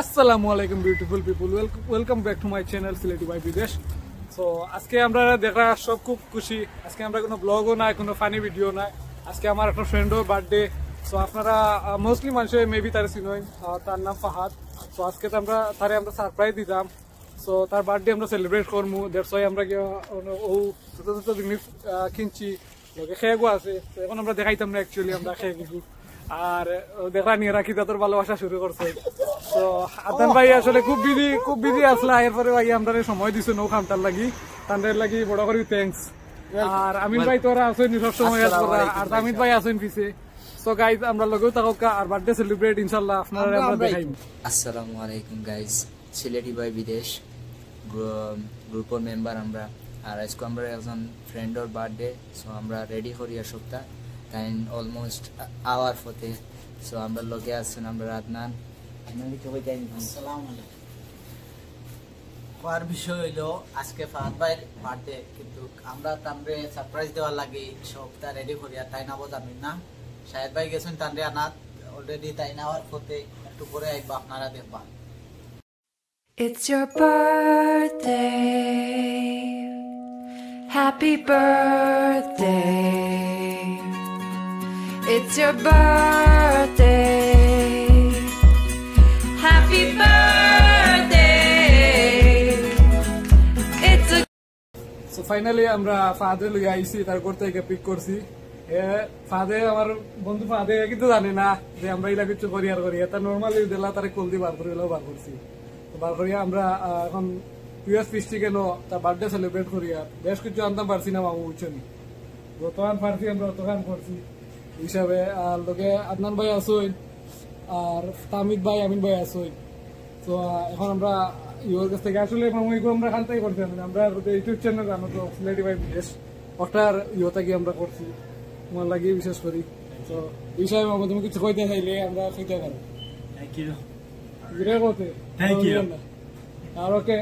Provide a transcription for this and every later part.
আসসালামু আলাইকুম beautiful people welcome back to my channel Sylheti by বিদেশ সো আজকে আমরা দেখা সব খুব খুশি। আজকে আমরা কোনো ব্লগও নাই, কোনো ফানি ভিডিও নাই। আজকে আমার একটা ফ্রেন্ডও বার্থডে সো আপনারা মোস্টলি মানুষ মেবি তার চিনই তার নাম ফাহাদ। সো আজকে তো আমরা, তারে আমরা সারপ্রাইজ দিতাম। সো তার বার্থডে আমরা সেলিব্রেট করব ওয়াই আমরা ও ছোট ছোট জিনিস কিনছি। লগে খেয়েগো আছে। তো এখন আমরা দেখাইতাম না অ্যাকচুয়ালি আমরা খেয়ে গেছি আর দেখা নিয়ে রাখি তাদের ভালোবাসা শুরু করছে। তো আদান ভাই আসলে খুব বিজি খুব বিজি আসলা। এরপরে ভাই আমরা সময় দিছো নৌ খামটার লাগি। তাদের লাগি বড় করে থ্যাঙ্কস আর আমিন ভাই তোরা আসেন সব সময় আর আমিন ভাই আসেন পিছে। সো গাইজ আমরা লগেও থাকা আর বার্থডে সেলিব্রেট ইনশাল্লাহ আপনারা আমরা দেখাইম। আসসালামু আলাইকুম গাইজ সিলেটি বাই বিদেশ। গ্রুপের মেম্বার আমরা। আর আজকে আমরা একজন ফ্রেন্ডর বার্থডে সো আমরা রেডি করি আর সপ্তাহ। তাই অলমোস্ট আওয়ার ফতে সো আমরা লোকে আছেন আমরা হওয়ার বিষয় হইল, আজকে ফাহাদ ভাইয়ের বার্থডে কিন্তু আমরা সারপ্রাইজ দেওয়ার লাগে, সবটা রেডি তাই নাবো জানি না ভাই গেছেন আনাত অলরেডি তাই নেওয়ার পথে একটু আইবা আপনারা দেখবা It's your birthday. Happy birthday. It's your birthday. Finally আমরা ফাদে লই আইছি, তার থেকে পিক করছি। ফাদে আমার বন্ধু ফাদে কিন্তু জানে না যে আমরা ইলা কিছু করি আর করি। এটা নর্মালি দিলা তারে কল দিয়ে বার করে বার করছি। তো বার করিয়া আমরা এখন ইউএস ফিস্টি কেন তার বার্থডে সেলিব্রেট করি আর বেশ কিছু আনতাম পারছি না মামু বুঝছেন যতক্ষণ পারছি আমরা ততক্ষণ করছি। হিসাবে আর লোকে আদনান ভাই আসুন আর তামিদ ভাই, আমিন ভাই আসুন তো এখন আমরা ইওর কাছ থেকে আসলে মামু এগুলো আমরা খান থেকে করছি না আমরা ইউটিউব চ্যানেল জানো তো সিলেটি বাই বিদেশ ওটার ইয়েটা কি আমরা করছি। তোমার লাগিয়ে বিশ্বাস করি। তো এই হিসাবে মামু তুমি কিছু কইতে চাইলে আমরা কইতে পারো। থ্যাংক ইউ আর ওকে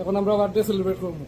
এখন আমরা বার্থডে সেলিব্রেট করব।